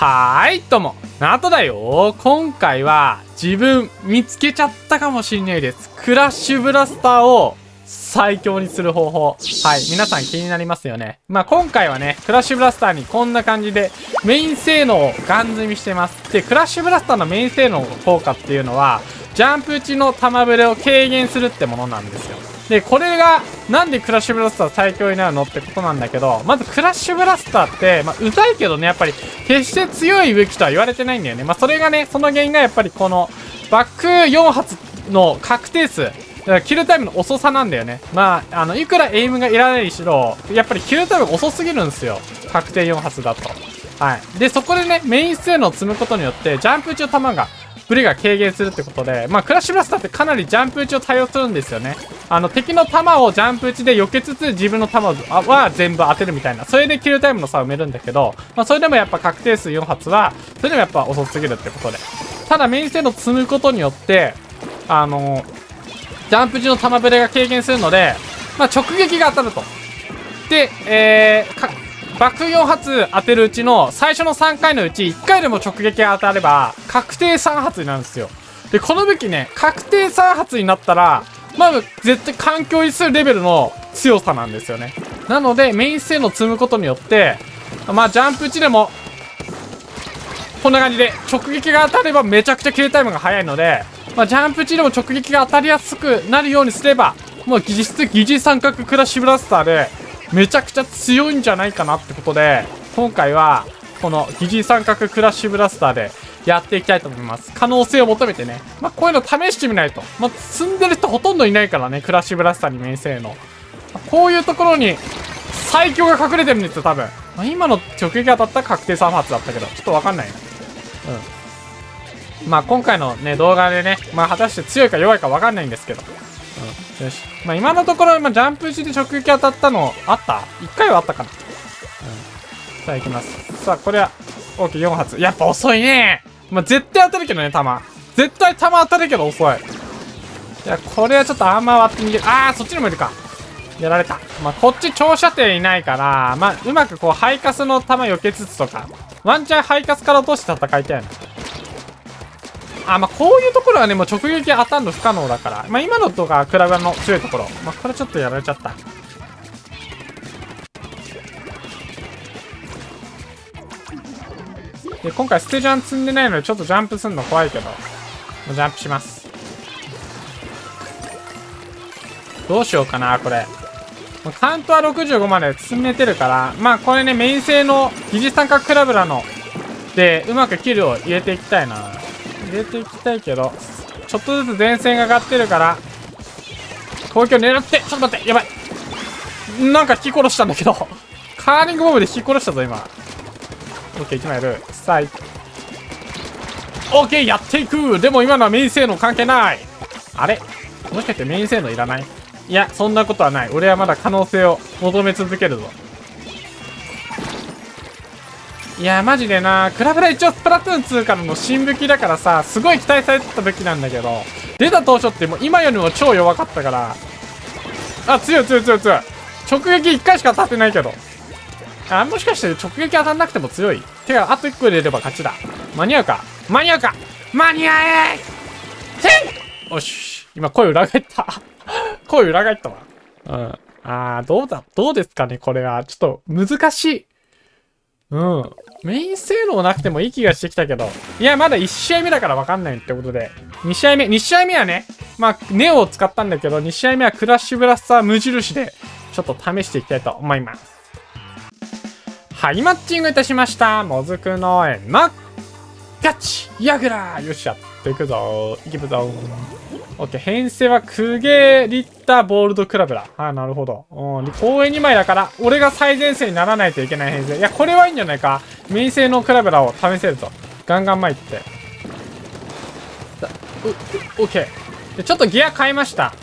はーい、どうも。ナトだよ。今回は自分見つけちゃったかもしんないです。クラッシュブラスターを最強にする方法。はい。皆さん気になりますよね。まあ、今回はね、クラッシュブラスターにこんな感じでメイン性能をガン積みしてます。で、クラッシュブラスターのメイン性能効果っていうのは、ジャンプ打ちの玉ぶれを軽減するってものなんですよ。で、これが、なんでクラッシュブラスター最強になるのってことなんだけど、まずクラッシュブラスターって、まあ、うざいけどね、やっぱり、決して強い武器とは言われてないんだよね。まあ、それがね、その原因がやっぱりこの、バック4発の確定数。だからキルタイムの遅さなんだよね。まあ、あの、いくらエイムがいらないにしろ、やっぱりキルタイム遅すぎるんですよ。確定4発だと。はい。で、そこでね、メイン性能を積むことによって、ジャンプ中弾がブレが軽減するってことで、まあ、クラッシュブラスターってかなりジャンプ打ちを対応するんですよね。あの、敵の弾をジャンプ打ちで避けつつ、自分の弾は全部当てるみたいな。それでキルタイムの差を埋めるんだけど、まあ、それでもやっぱ確定数4発は、それでもやっぱ遅すぎるってことで。ただ、メイン性能積むことによって、あのジャンプ時の弾ブレが軽減するので、まあ、直撃が当たると。で、えー、爆4発当てるうちの最初の3回のうち1回でも直撃が当たれば確定3発になるんですよ。で、この武器ね、確定3発になったら、まあ、絶対環境にするレベルの強さなんですよね。なので、メイン性能積むことによって、まあ、ジャンプ打ちでも、こんな感じで直撃が当たればめちゃくちゃキルタイムが速いので、まあ、ジャンプ値でも直撃が当たりやすくなるようにすれば、もう実質疑似三角クラッシュブラスターで、めちゃくちゃ強いんじゃないかなってことで、今回は、この疑似三角クラッシュブラスターでやっていきたいと思います。可能性を求めてね。まあ、こういうの試してみないと。まあ、積んでる人ほとんどいないからね、クラッシュブラスターに面性の。こういうところに最強が隠れてるんですよ、多分。まあ、今の直撃当たった確定3発だったけど、ちょっとわかんないな。うん。まあ、今回のね、動画でね、まあ、果たして強いか弱いかわかんないんですけど。よし。まあ、今のところ、ま、ジャンプして直撃当たったの、あった ?1 回はあったかな。うん。さあ、行きます。さあ、これは、OK、4発。やっぱ遅いねまあ、絶対当たるけどね、弾。絶対弾当たるけど遅い。いや、これはちょっとあんま割って逃げる。あー、そっちにもいるか。やられた。まあ、こっち長射程いないから、まあ、うまくこう、ハイカスの弾避けつつとか、ワンチャンハイカスから落として戦いたいな。あ、まあ、こういうところはね、もう直撃当たるの不可能だから。まあ、今のとか、クラブの強いところ。まあ、これちょっとやられちゃった。で、今回ステジャン積んでないので、ちょっとジャンプするの怖いけど、ジャンプします。どうしようかな、これ。カウントは65まで積めてるから、まあこれね、メイン製の疑似三角クラブラの、で、うまくキルを入れていきたいな。入れていきたいけど、ちょっとずつ前線が上がってるから、攻撃を狙って、ちょっと待って、やばい。なんか引き殺したんだけど、カーリングボムで引き殺したぞ、今。オッケー、1枚やる。さあ、オッケー、やっていくでも今のはメイン性能関係ないあれ？もしかしてメイン性能いらない？いや、そんなことはない。俺はまだ可能性を求め続けるぞ。いや、マジでな、クラブラ一応スプラトゥーン2からの新武器だからさ、すごい期待されてた武器なんだけど、出た当初ってもう今よりも超弱かったから、あ、強い強い強い強い。直撃1回しか当たってないけど。あ、もしかして直撃当たんなくても強い？てか、あと1個入れれば勝ちだ。間に合うか？間に合うか？間に合えせんよし。今声裏返った 声裏返ったわ。うん。あー、どうだ、どうですかねこれは。ちょっと難しい。うん。メイン性能なくてもいい気がしてきたけど。いや、まだ1試合目だからわかんないってことで。2試合目、2試合目はね、まあ、ネオを使ったんだけど、2試合目はクラッシュブラスター無印で、ちょっと試していきたいと思います。はい、マッチングいたしました。もずく農園のガチヤグラよっしゃっていくぞいくぞオッケー、編成はクゲリッターボールドクラブだ。はい、なるほど。うん、公園2枚だから、俺が最前線にならないといけない編成。いや、これはいいんじゃないか。メイン製のクラブラを試せると。ガンガン前行って。オッケー。で、ちょっとギア変えました。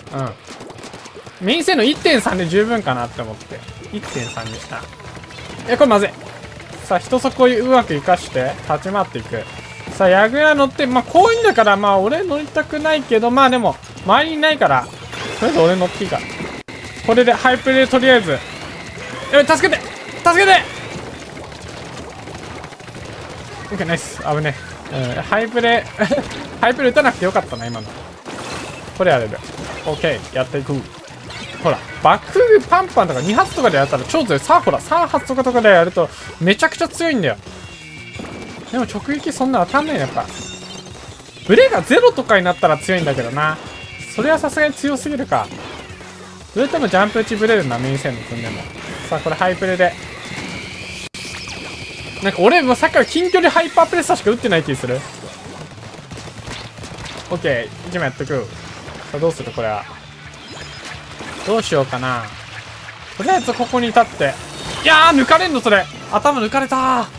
うん。メイン性能1.3で十分かなって思って。1.3にした。え、これまずい。さあ、人底をうまく生かして、立ち回っていく。さあ、ヤグヤ乗って、まあ、こういうんだから、まあ、俺乗りたくないけど、まあ、でも、周りにないから、とりあえず俺乗っていいか。これで、ハイプレでとりあえず、え、助けて！助けて！オッケーナイス。危ねえ、うん、ハイプレ ハイプレ打たなくてよかったな今の。これやれる。オッケーやっていく。ほらバックパンパンとか2発とかでやったら超強い。さあほら3発とかとかでやるとめちゃくちゃ強いんだよ。でも直撃そんな当たんないやっぱ。ブレがゼロとかになったら強いんだけどな。それはさすがに強すぎるか。どうやってもジャンプ打ちブレるなメイン戦の組んでも。さあこれハイプレで。なんか俺もさっきから近距離ハイパープレッサーしか打ってない気する。オッケー1枚やっとく。さあどうするこれは。どうしようかな。とりあえずここに立って。いやー抜かれんのそれ。頭抜かれたー。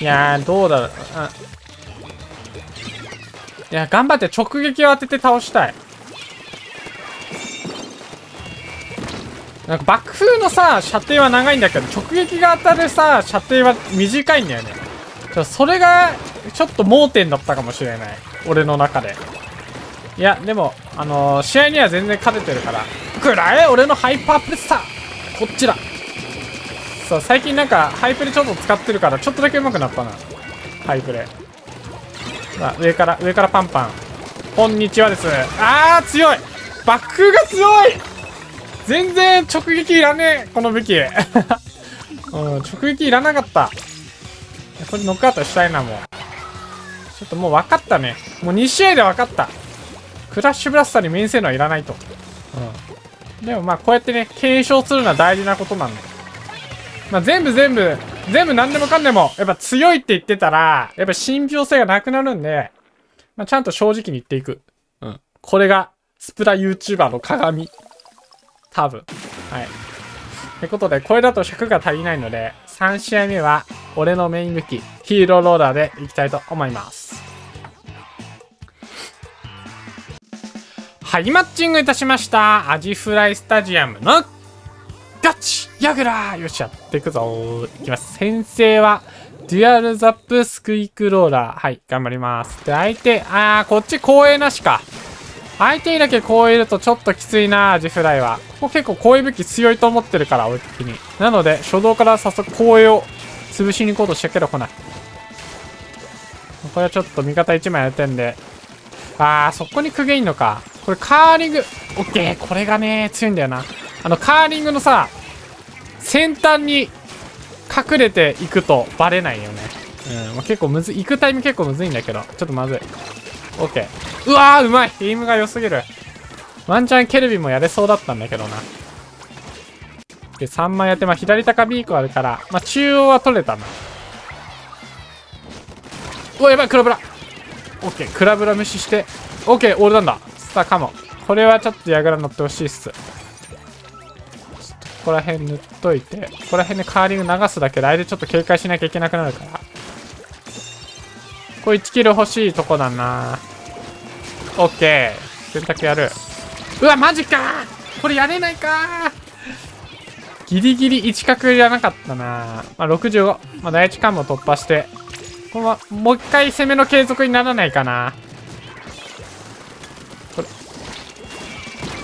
いやーどうだろう。いや頑張って直撃を当てて倒したい。なんか爆風のさ射程は長いんだけど直撃が当たるさ射程は短いんだよね。それがちょっと盲点だったかもしれない。俺の中で。いやでもあのー、試合には全然勝ててるから。くらえ俺のハイパープレッサー。こっちだ。そう最近なんかハイプレちょっと使ってるからちょっとだけ上手くなったな。ハイプレ。あ、上から上からパンパン。こんにちはです。あー強い。バックが強い。全然直撃いらねえ。この武器。うん、直撃いらなかった。これノックアウトしたいなもう。ちょっともう分かったね。もう2試合で分かった。クラッシュブラスターに面せるのはいらないと。うん。でもまあこうやってね検証するのは大事なことなんで。まあ全部全部全部何でもかんでもやっぱ強いって言ってたらやっぱ信憑性がなくなるんでまあちゃんと正直に言っていくうんこれがスプラ YouTuber の鏡多分。はい。ってことで、これだと尺が足りないので、3試合目は、俺のメイン武器、ヒーローローラーでいきたいと思います。はい、マッチングいたしました。アジフライスタジアムの、ガチヤグラーよし、やっていくぞいきます。先生は、デュアルザップスクイックローラー。はい、頑張ります。で、相手、あー、こっち光栄なしか。相手にだけこういるとちょっときついなアジフライは。ここ結構こういう武器強いと思ってるから、俺的に。なので、初動から早速光栄を潰しに行こうとしたけど来ない。これはちょっと味方1枚やってんで。あー、そこにクゲいんのか。これカーリング、オッケー。これがね、強いんだよな。あの、カーリングのさ、先端に隠れていくとバレないよね。うん、まあ、結構むずい。行くタイム結構むずいんだけど、ちょっとまずい。オッケー。うわーうまい。エイムが良すぎる。ワンチャンケルビもやれそうだったんだけどな。で3枚やってまあ左高ビークあるからまあ中央は取れたな。うわやばいクラブラ。オッケークラブラ無視して。オッケーオールなんだ。さあかもこれはちょっと矢倉乗ってほしいっす。ここら辺塗っといてここら辺でカーリング流すだけで相手ちょっと警戒しなきゃいけなくなるからこれ1キル欲しいとこだなオッケー選択やるうわマジかこれやれないかギリギリ1角いらなかったなまあ、65。まあ、第1関門突破して。このもう一回攻めの継続にならないかなこれ。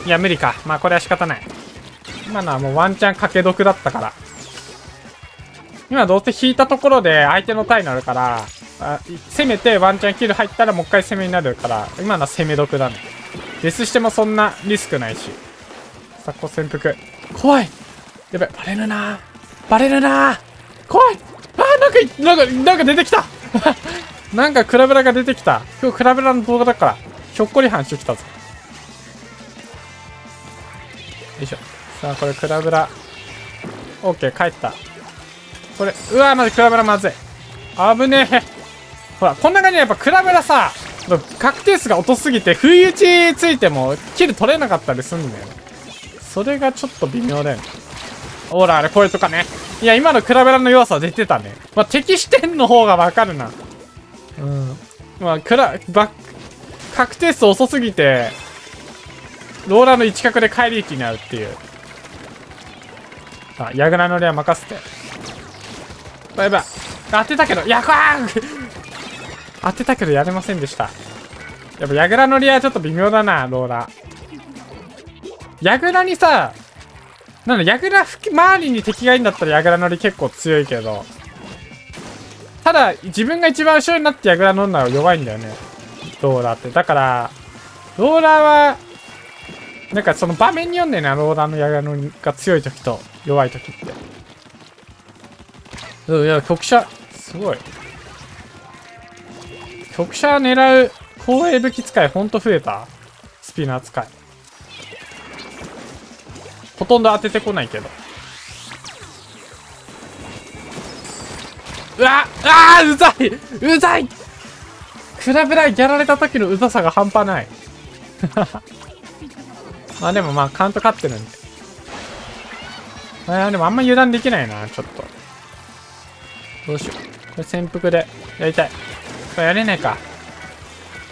いや、無理か。まあ、これは仕方ない。今のはもうワンチャン掛け毒だったから。今どうせ引いたところで相手のタイになるから、あ攻めてワンチャンキル入ったらもう一回攻めになるから今のは攻め得だね。デスしてもそんなリスクないし。さこ潜伏。怖い。やばいバレるな。バレるな。怖い。あーなんかなんかなんか出てきた。なんかクラブラが出てきた。今日クラブラの動画だからひょっこりはんしてきたぞ。よいしょ。さあこれクラブラオッケー帰ったこれうわーまずクラブラまずい危ねえほら、こんな感じでやっぱクラブラさ、確定数が落とすぎて、不意打ちついても、キル取れなかったりすんだよ。それがちょっと微妙だよね。ほら、あれ、これとかね。いや、今のクラブラの弱さ出てたね。まあ、敵視点の方がわかるな。うん。まあ、クラ、バッ、確定数遅すぎて、ローラーの一角で帰り行きになるっていう。あ、ヤグラのレア任せて。バイバイ。当てたけど、やかー当てたけどやれませんでした。やっぱ、矢倉のリアちょっと微妙だな、ローラー。ヤグラにさ、なんだ、ヤグラ周りに敵がいいんだったらヤグラ乗り結構強いけど、ただ、自分が一番後ろになってヤグラ乗るのは弱いんだよね。ローラーって。だから、ローラーは、なんかその場面に読んでね、ローラーのヤグラ乗りが強い時と弱い時って。うん、いや、局者、すごい。局者狙う光栄武器使いほんと増えた？スピナー使い。ほとんど当ててこないけど。うわあうざいうざいクラブライやられた時のうざさが半端ない。まあでもまあカウント勝ってるんで。まあでもあんま油断できないな、ちょっと。どうしよう。これ潜伏でやりたい。これやれねえか。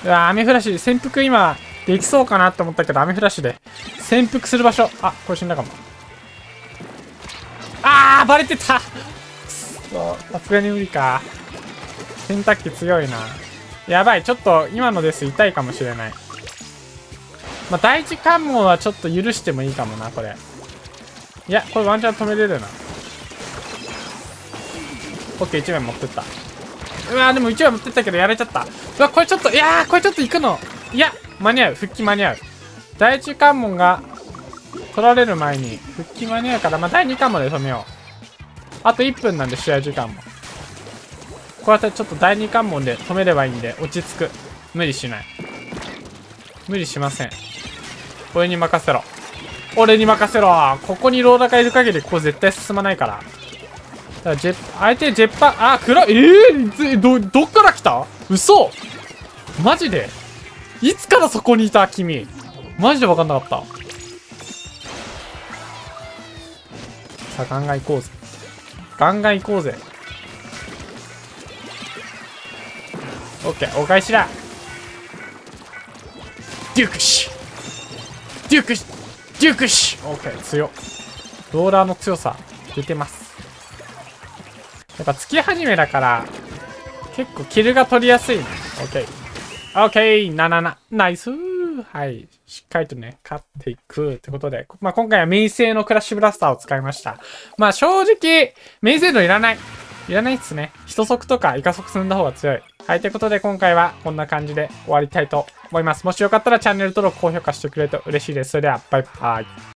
うわ雨フラッシュ、潜伏今、できそうかなって思ったけど、雨フラッシュで。潜伏する場所。あ、これ死んだかも。あーバレてたくそさすがに無理か。洗濯機強いな。やばい、ちょっと今のです痛いかもしれない。まあ、第一関門はちょっと許してもいいかもな、これ。いや、これワンチャン止めれるな。オッケー、1枚持ってった。うわでも1枚持ってったけどやれちゃった。うわ、これちょっと、いやー、これちょっと行くの。いや、間に合う。復帰間に合う。第一関門が取られる前に復帰間に合うから、まあ、第2関門で止めよう。あと1分なんで、試合時間も。こうやってちょっと第2関門で止めればいいんで、落ち着く。無理しない。無理しません。俺に任せろ。俺に任せろここにローラーがいる限り、ここ絶対進まないから。だからジェ相手ジェッパーあ、暗い、えー、ど、どっから来た？嘘マジで？いつからそこにいた？君。マジで分かんなかった。さあ、ガンガン行こうぜ。ガンガン行こうぜ。オッケー、お返しだ。デュークシデュークシデュークシオッケー、強ローラーの強さ、出てます。やっぱ月始めだから、結構キルが取りやすいね。オッケー。オッケー、ななな、ナイスはい。しっかりとね、勝っていくってことで、まあ、今回はメイン製のクラッシュブラスターを使いました。まあ、正直、メイン製度いらない。いらないっすね。一足とかイカ足積んだ方が強い。はい、ということで今回はこんな感じで終わりたいと思います。もしよかったらチャンネル登録、高評価してくれると嬉しいです。それでは、バイバイ。